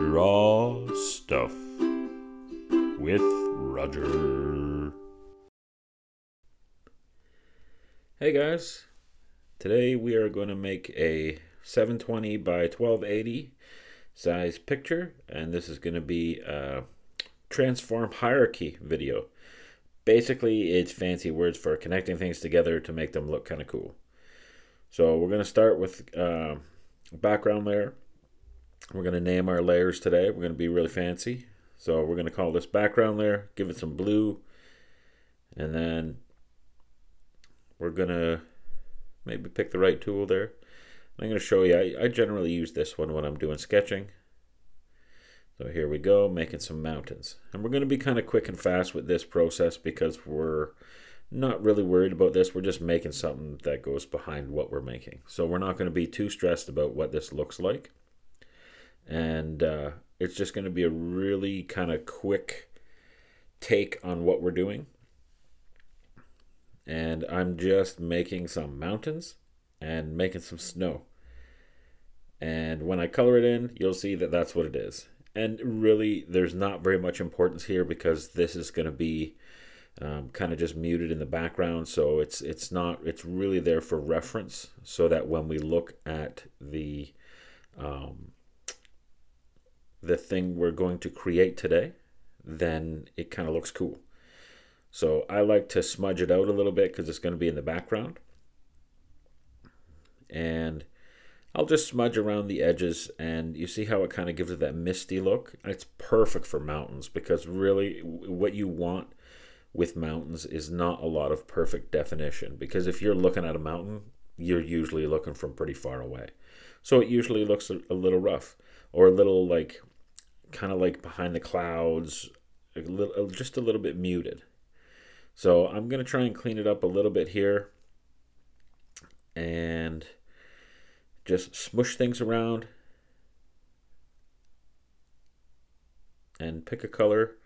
Draw Stuff with Roger. Hey guys, today we are going to make a 720 by 1280 size picture and this is going to be a transform hierarchy video. Basically it's fancy words for connecting things together to make them look kind of cool. So we're going to start with uh, background layer. We're going to name our layers today. We're going to be really fancy. So we're going to call this background layer, give it some blue, and then we're going to maybe pick the right tool there. I'm going to show you, I, I generally use this one when I'm doing sketching. So here we go, making some mountains. And we're going to be kind of quick and fast with this process because we're not really worried about this. We're just making something that goes behind what we're making. So we're not going to be too stressed about what this looks like. And uh, it's just going to be a really kind of quick take on what we're doing. And I'm just making some mountains and making some snow. And when I color it in, you'll see that that's what it is. And really, there's not very much importance here because this is going to be um, kind of just muted in the background so it's it's not it's really there for reference so that when we look at the um, the thing we're going to create today then it kind of looks cool. So I like to smudge it out a little bit because it's going to be in the background. And I'll just smudge around the edges and you see how it kind of gives it that misty look? It's perfect for mountains because really what you want with mountains is not a lot of perfect definition because if you're looking at a mountain, you're usually looking from pretty far away. So it usually looks a, little rough or a little like kind of like behind the clouds, a little, just a little bit muted. So I'm going to try and clean it up a little bit here and just smush things around and pick a color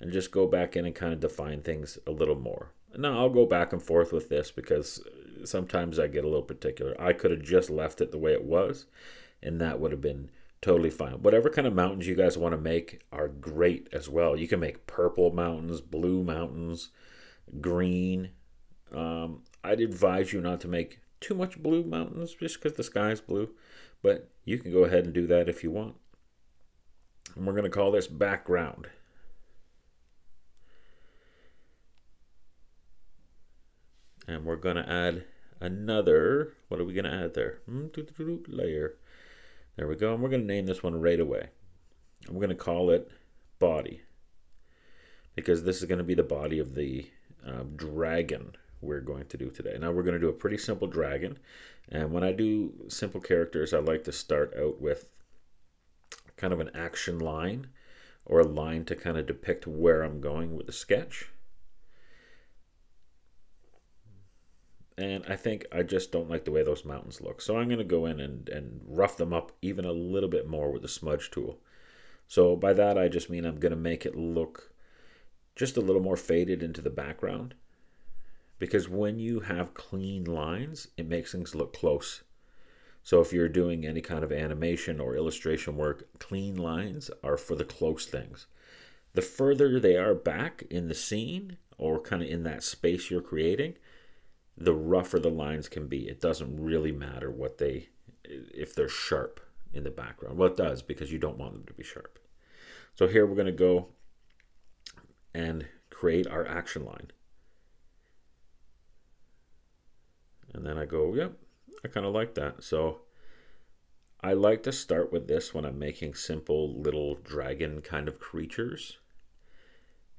and just go back in and kind of define things a little more. Now I'll go back and forth with this because sometimes I get a little particular. I could have just left it the way it was, and that would have been totally fine. Whatever kind of mountains you guys want to make are great as well. You can make purple mountains, blue mountains, green. Um, I'd advise you not to make too much blue mountains just because the sky is blue, but you can go ahead and do that if you want. And we're going to call this background. and we're going to add another what are we going to add there hmm, layer there we go. And we're going to name this one right away. We're going to call it body because this is going to be the body of the uh, dragon we're going to do today. Now we're going to do a pretty simple dragon and when I do simple characters I like to start out with kind of an action line or a line to kind of depict where I'm going with the sketch and I think I just don't like the way those mountains look. So I'm going to go in and, and rough them up even a little bit more with the smudge tool. So by that I just mean I'm going to make it look just a little more faded into the background. Because when you have clean lines, it makes things look close. So if you're doing any kind of animation or illustration work, clean lines are for the close things. The further they are back in the scene or kind of in that space you're creating, the rougher the lines can be. It doesn't really matter what they, if they're sharp in the background. Well, it does because you don't want them to be sharp. So here we're going to go and create our action line. And then I go, yep, I kind of like that. So I like to start with this when I'm making simple little dragon kind of creatures.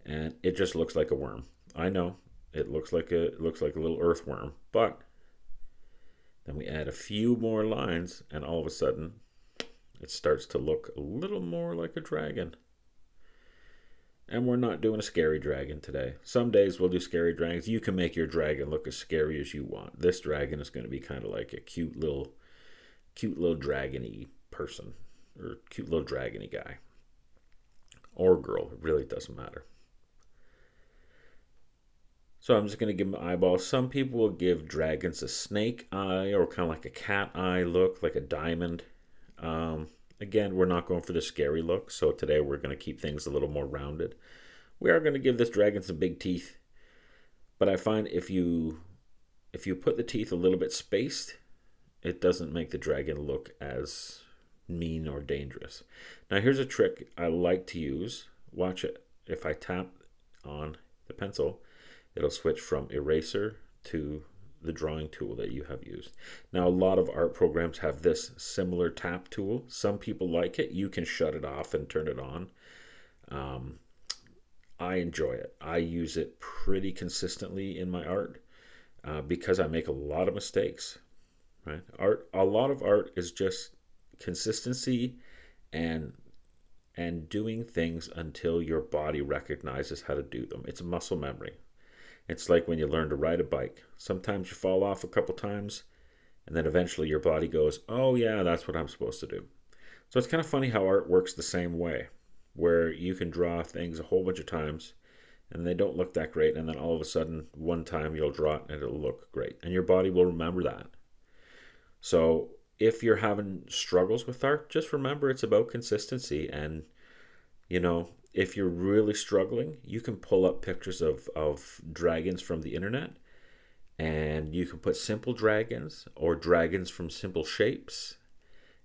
And it just looks like a worm. I know it looks like a it looks like a little earthworm, but then we add a few more lines and all of a sudden it starts to look a little more like a dragon. And we're not doing a scary dragon today. Some days we'll do scary dragons. You can make your dragon look as scary as you want. This dragon is going to be kind of like a cute little cute little dragony person or cute little dragony guy or girl. It really doesn't matter. So I'm just going to give them eyeballs. Some people will give dragons a snake eye or kind of like a cat eye look, like a diamond. Um, Again, we're not going for the scary look, so today we're going to keep things a little more rounded. We are going to give this dragon some big teeth, but I find if you if you put the teeth a little bit spaced, it doesn't make the dragon look as mean or dangerous. Now here's a trick I like to use. Watch it. If I tap on the pencil, it'll switch from eraser to the drawing tool that you have used. Now, a lot of art programs have this similar tap tool. Some people like it. You can shut it off and turn it on. Um, I enjoy it. I use it pretty consistently in my art uh, because I make a lot of mistakes. Right? Art. A lot of art is just consistency and and doing things until your body recognizes how to do them. It's muscle memory. It's like when you learn to ride a bike. Sometimes you fall off a couple times, and then eventually your body goes, Oh, yeah, that's what I'm supposed to do. So it's kind of funny how art works the same way, where you can draw things a whole bunch of times and they don't look that great, and then all of a sudden, one time you'll draw it and it'll look great, and your body will remember that. So if you're having struggles with art, just remember it's about consistency and you know if you're really struggling, you can pull up pictures of, of dragons from the internet and you can put simple dragons or dragons from simple shapes.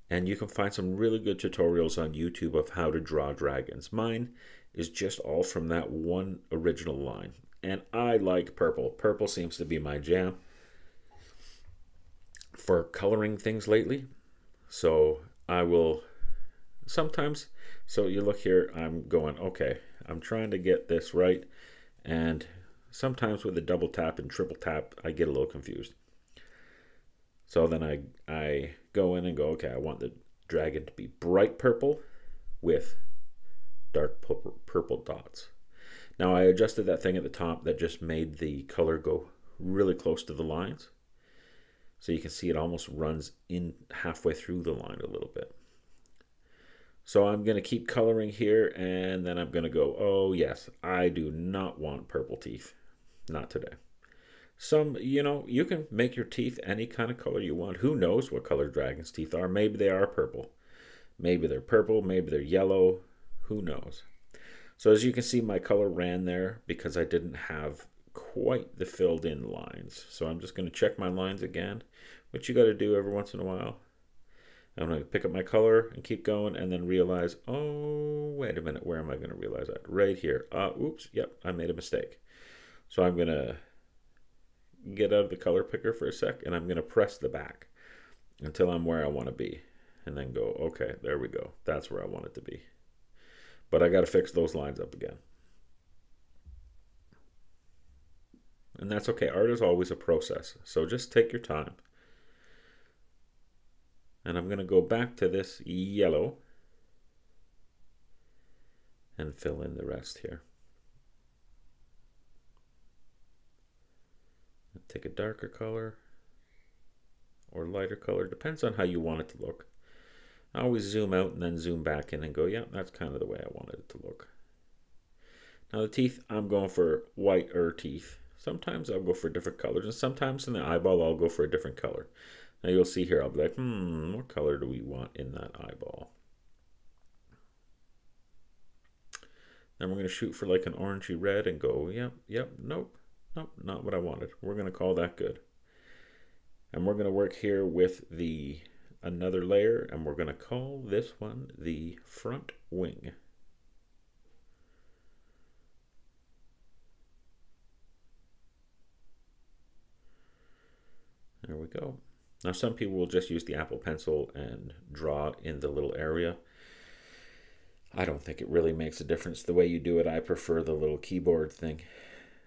And you can find some really good tutorials on YouTube of how to draw dragons. Mine is just all from that one original line. And I like purple. Purple seems to be my jam for coloring things lately. So I will sometimes so you look here, I'm going, okay, I'm trying to get this right. And sometimes with a double tap and triple tap, I get a little confused. So then I, I go in and go, okay, I want the dragon to be bright purple with dark purple dots. Now I adjusted that thing at the top that just made the color go really close to the lines. So you can see it almost runs in halfway through the line a little bit. So I'm going to keep coloring here and then I'm going to go, oh yes, I do not want purple teeth. Not today. Some, you know, you can make your teeth any kind of color you want. Who knows what color dragon's teeth are? Maybe they are purple. Maybe they're purple. Maybe they're yellow. Who knows? So as you can see, my color ran there because I didn't have quite the filled in lines. So I'm just going to check my lines again, which you got to do every once in a while. I'm going to pick up my color and keep going and then realize, oh, wait a minute, where am I going to realize that? Right here. Uh, oops, yep, I made a mistake. So I'm going to get out of the color picker for a sec and I'm going to press the back until I'm where I want to be. And then go, okay, there we go. That's where I want it to be. But I got to fix those lines up again. And that's okay. Art is always a process. So just take your time. And I'm going to go back to this yellow and fill in the rest here. Take a darker color or lighter color, depends on how you want it to look. I always zoom out and then zoom back in and go, yeah, that's kind of the way I wanted it to look. Now the teeth, I'm going for whiter teeth. Sometimes I'll go for different colors, and sometimes in the eyeball I'll go for a different color. Now you'll see here, I'll be like, hmm, what color do we want in that eyeball? Then we're going to shoot for like an orangey red and go, yep, yep, nope, nope, not what I wanted. We're going to call that good. And we're going to work here with the another layer, and we're going to call this one the front wing. There we go. Now some people will just use the Apple Pencil and draw in the little area. I don't think it really makes a difference the way you do it. I prefer the little keyboard thing.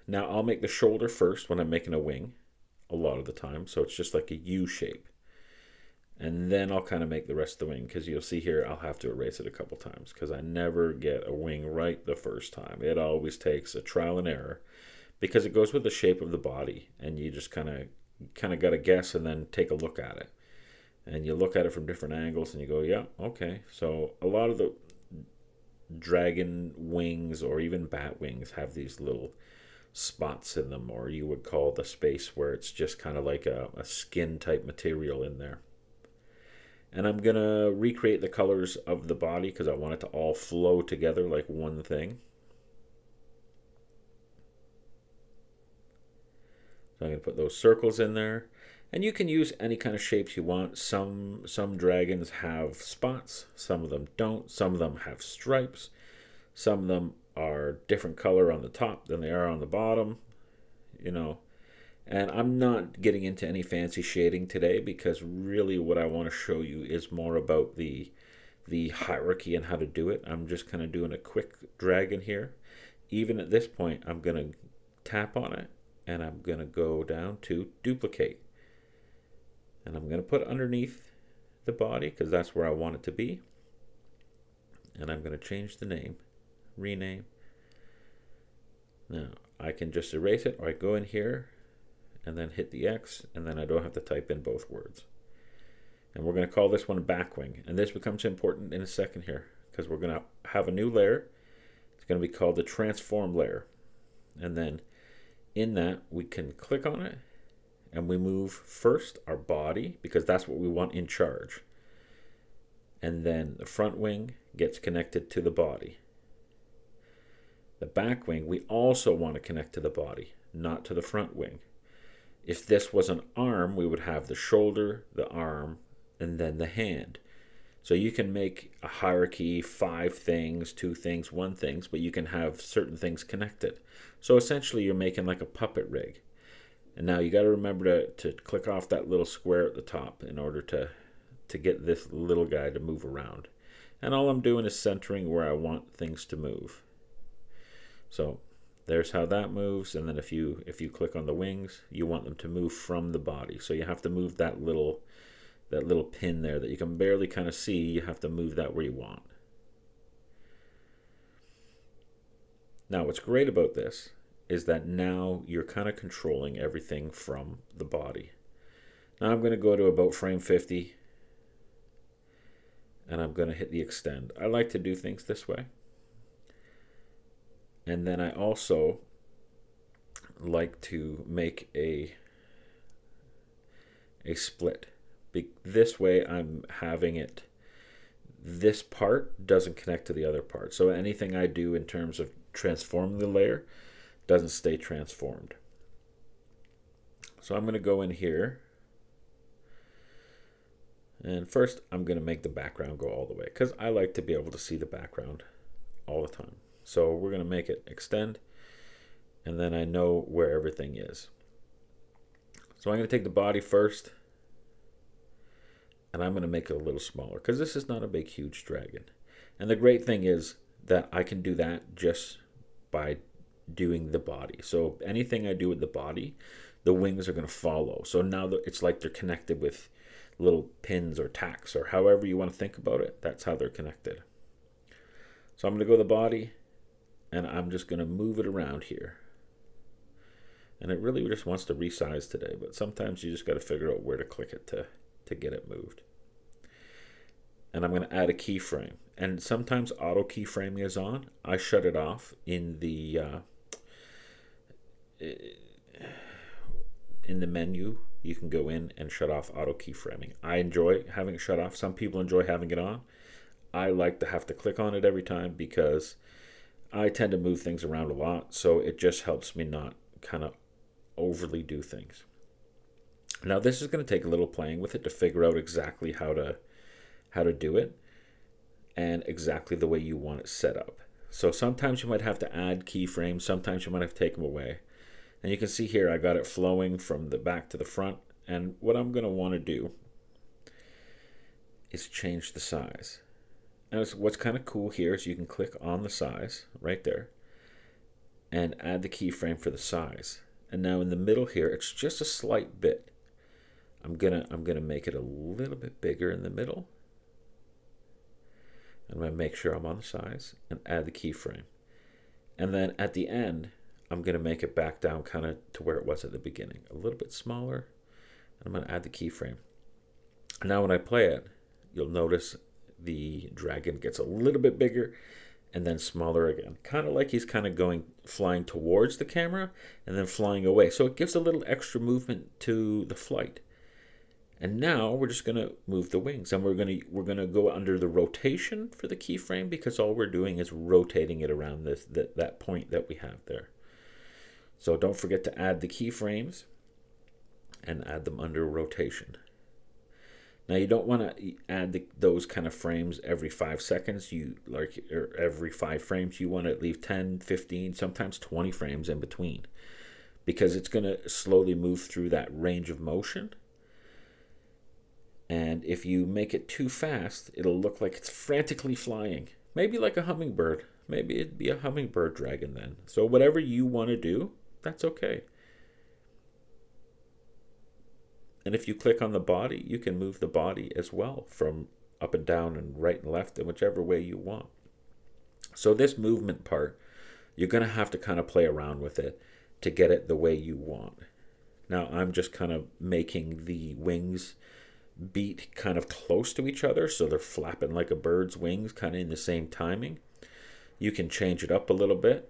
Now I'll make the shoulder first when I'm making a wing a lot of the time. So it's just like a U shape. And then I'll kind of make the rest of the wing because you'll see here I'll have to erase it a couple times because I never get a wing right the first time. It always takes a trial and error because it goes with the shape of the body and you just kind of kind of got to guess and then take a look at it. And you look at it from different angles and you go, yeah, okay. So a lot of the dragon wings or even bat wings have these little spots in them, or you would call the space where it's just kind of like a, a skin type material in there. And I'm going to recreate the colors of the body because I want it to all flow together like one thing. I'm going to put those circles in there. And you can use any kind of shapes you want. Some some dragons have spots, some of them don't. Some of them have stripes. Some of them are different color on the top than they are on the bottom. You know, and I'm not getting into any fancy shading today because really what I want to show you is more about the the hierarchy and how to do it. I'm just kind of doing a quick drag in here. Even at this point, I'm going to tap on it and I'm going to go down to duplicate. And I'm going to put underneath the body because that's where I want it to be. And I'm going to change the name, rename. Now, I can just erase it or I go in here and then hit the X, and then I don't have to type in both words. And we're going to call this one backwing. And this becomes important in a second here, because we're going to have a new layer. It's going to be called the transform layer. And then in that, we can click on it, and we move first our body, because that's what we want in charge. And then the front wing gets connected to the body. The back wing, we also want to connect to the body, not to the front wing. If this was an arm, we would have the shoulder, the arm, and then the hand. So you can make a hierarchy, five things, two things, one things, but you can have certain things connected. So essentially you're making like a puppet rig. And now you got to remember to, to click off that little square at the top in order to, to get this little guy to move around. And all I'm doing is centering where I want things to move. So there's how that moves and then if you if you click on the wings you want them to move from the body so you have to move that little that little pin there that you can barely kind of see you have to move that where you want. Now what's great about this is that now you're kind of controlling everything from the body. Now I'm going to go to about frame 50 and I'm going to hit the extend. I like to do things this way. And then I also like to make a a split. This way I'm having it this part doesn't connect to the other part. So anything I do in terms of transforming the layer doesn't stay transformed. So I'm going to go in here. And first I'm going to make the background go all the way because I like to be able to see the background all the time. So we're going to make it extend and then I know where everything is. So I'm going to take the body first and I'm going to make it a little smaller because this is not a big huge dragon. And the great thing is that I can do that just by doing the body. So anything I do with the body, the wings are going to follow. So now it's like they're connected with little pins or tacks or however you want to think about it. That's how they're connected. So I'm going to go the body and I'm just going to move it around here. And it really just wants to resize today, but sometimes you just got to figure out where to click it to, to get it moved. And I'm going to add a keyframe. And sometimes auto keyframing is on. I shut it off in the uh, in the menu. You can go in and shut off auto keyframing. I enjoy having it shut off. Some people enjoy having it on. I like to have to click on it every time because I tend to move things around a lot, so it just helps me not kind of overly do things. Now this is going to take a little playing with it to figure out exactly how to how to do it and exactly the way you want it set up. So sometimes you might have to add keyframes, sometimes you might have to take them away. And you can see here I got it flowing from the back to the front and what I'm going to want to do is change the size. And what's kind of cool here is you can click on the size right there and add the keyframe for the size. And now in the middle here, it's just a slight bit. I'm gonna I'm gonna make it a little bit bigger in the middle. I'm gonna make sure I'm on the size and add the keyframe. And then at the end, I'm gonna make it back down kind of to where it was at the beginning, a little bit smaller. I'm gonna add the keyframe. Now when I play it, you'll notice the dragon gets a little bit bigger and then smaller again. Kind of like he's kind of going flying towards the camera and then flying away. So it gives a little extra movement to the flight. And now we're just going to move the wings and we're going to we're going to go under the rotation for the keyframe because all we're doing is rotating it around this that, that point that we have there. So don't forget to add the keyframes and add them under rotation. Now you don't want to add the, those kind of frames every five seconds. You like or every five frames. You want to leave 10, 15, sometimes 20 frames in between because it's going to slowly move through that range of motion. And if you make it too fast, it'll look like it's frantically flying. Maybe like a hummingbird. Maybe it'd be a hummingbird dragon then. So whatever you want to do, that's okay. And if you click on the body, you can move the body as well from up and down and right and left in whichever way you want. So this movement part, you're going to have to kind of play around with it to get it the way you want. Now I'm just kind of making the wings beat kind of close to each other so they're flapping like a bird's wings kind of in the same timing. You can change it up a little bit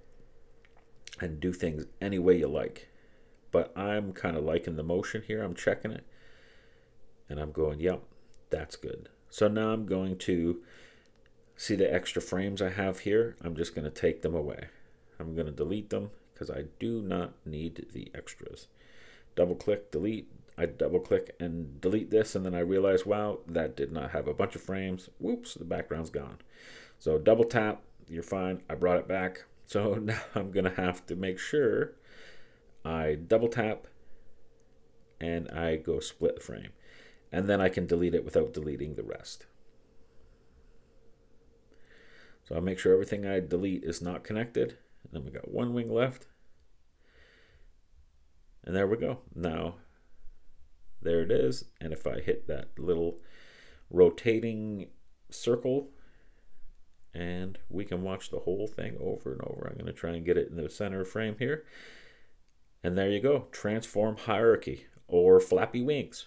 and do things any way you like but I'm kind of liking the motion here. I'm checking it and I'm going, yep, that's good. So now I'm going to see the extra frames I have here. I'm just going to take them away. I'm going to delete them because I do not need the extras. Double click, delete. I double click and delete this and then I realize, wow, that did not have a bunch of frames. Whoops, the background's gone. So double tap, you're fine. I brought it back. So now I'm to have to make sure I double tap and I go split frame. And then I can delete it without deleting the rest. So I'll make sure everything I delete is not connected. And then we got one wing left. And there we go. Now, there it is. And if I hit that little rotating circle, and we can watch the whole thing over and over. I'm going to try and get it in the center frame here. And there you go, transform hierarchy or flappy wings.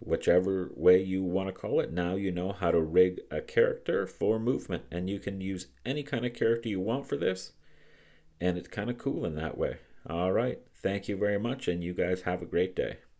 Whichever way you want to call it, now you know how to rig a character for movement. And you can use any kind of character you want for this. And it's kind of cool in that way. All right, thank you very much, and you guys have a great day.